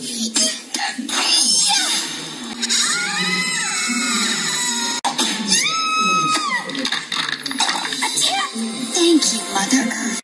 Thank you, Mother Earth.